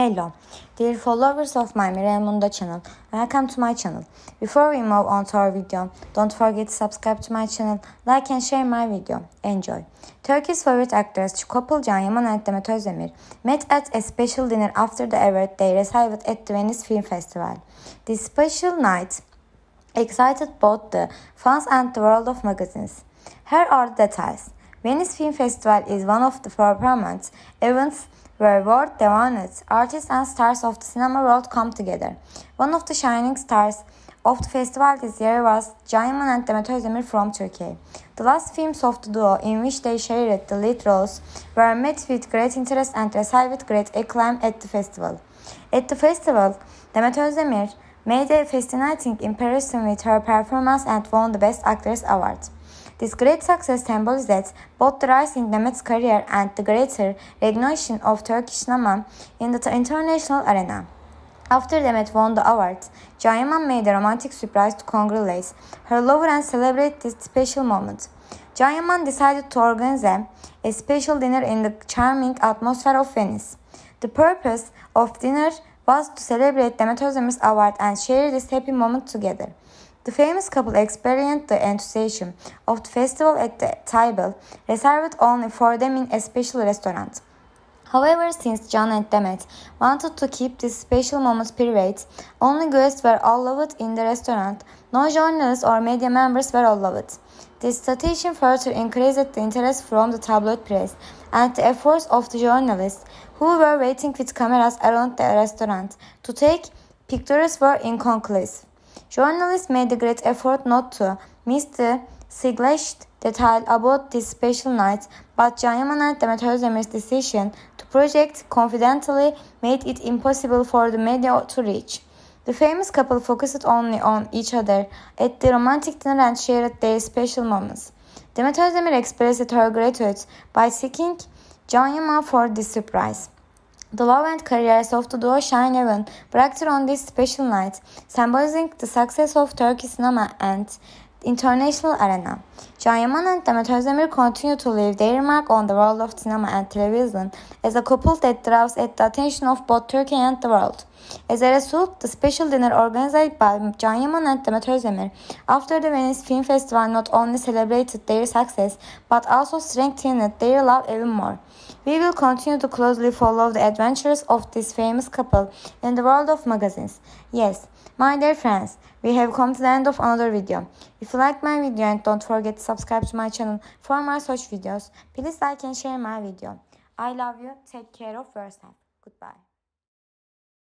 Hello, dear followers of my Miramundo channel. Welcome to my channel. Before we move on to our video, don't forget to subscribe to my channel, like and share my video. Enjoy. Turkey's favorite actors couple Can Yaman and Demet Özdemir met at a special dinner after the award they received at the Venice Film Festival. This special night excited both the fans and the world of magazines. Here are the details. Venice Film Festival is one of the prominent events where world renowned artists and stars of the cinema world come together. One of the shining stars of the festival this year was Can Yaman and Demet Özdemir from Turkey. The last films of the duo in which they shared the lead roles were met with great interest and received great acclaim at the festival. At the festival, Demet Özdemir made a fascinating impression with her performance and won the Best Actress award. This great success symbolizes both the rise in Demet's career and the greater recognition of Turkish cinema in the international arena. After Demet won the award, Can Yaman made a romantic surprise to congratulate her lover and celebrate this special moment. Can Yaman decided to organize a special dinner in the charming atmosphere of Venice. The purpose of dinner was to celebrate Demet Özdemir's award and share this happy moment together. The famous couple experienced the enthusiasm of the festival at the table reserved only for them in a special restaurant. However, since Can and Demet wanted to keep this special moment private, only guests were allowed in the restaurant. No journalists or media members were allowed. This situation further increased the interest from the tabloid press and the efforts of the journalists who were waiting with cameras around the restaurant to take pictures were inconclusive. Journalists made a great effort not to miss the slightest detail about this special night, but Can and Demet Özdemir's decision to project confidentially made it impossible for the media to reach. The famous couple focused only on each other at the romantic dinner and shared their special moments. Demet Özdemir expressed her gratitude by thanking Can Yaman for this surprise. The love and careers of the duo shine even brighter on this special night, symbolizing the success of Turkish cinema and international arena. Can Yaman and Demet Özdemir continue to leave their mark on the world of cinema and television as a couple that draws at the attention of both Turkey and the world. As a result, the special dinner organized by Can Yaman and Demet Özdemir after the Venice Film Festival not only celebrated their success but also strengthened their love even more. We will continue to closely follow the adventures of this famous couple in the world of magazines. Yes, my dear friends, we have come to the end of another video. If you like my video and don't forget to subscribe to my channel for more such videos, please like and share my video. I love you. Take care of yourself. Goodbye.